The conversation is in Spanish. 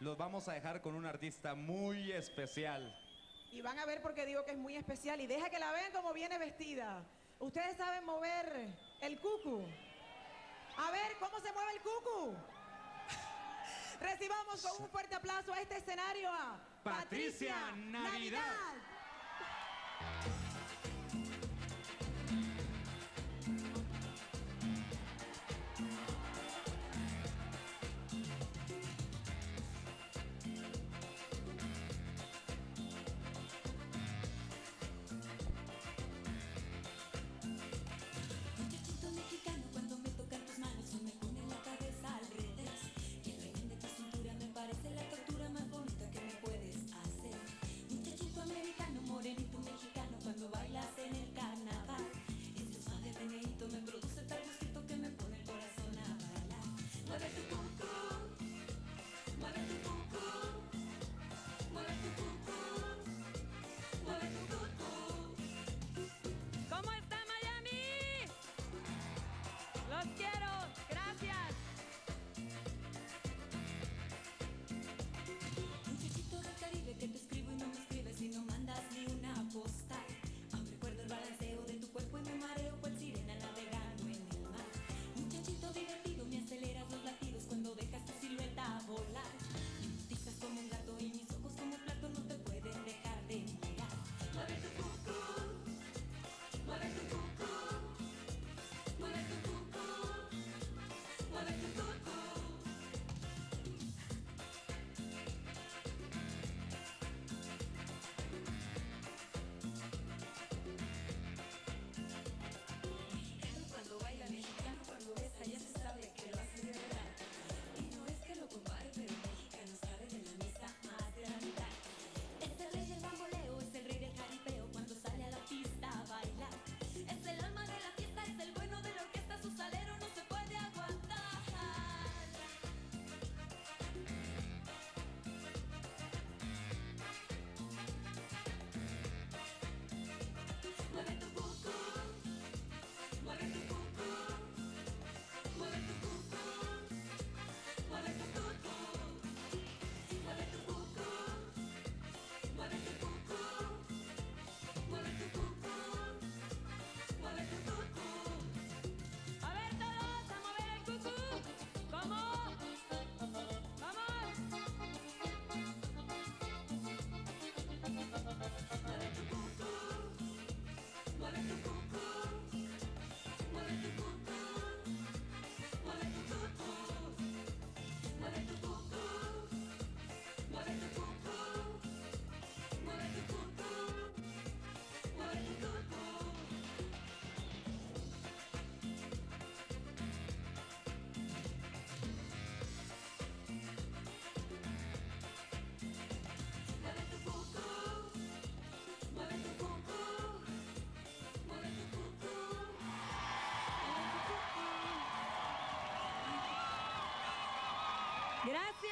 los vamos a dejar con un artista muy especial. Y van a ver porque digo que es muy especial. Y deja que la vean como viene vestida. Ustedes saben mover el cucu. A ver, ¿cómo se mueve el cucu? Recibamos con un fuerte aplauso a este escenario a Patricia, Navidad. Gracias.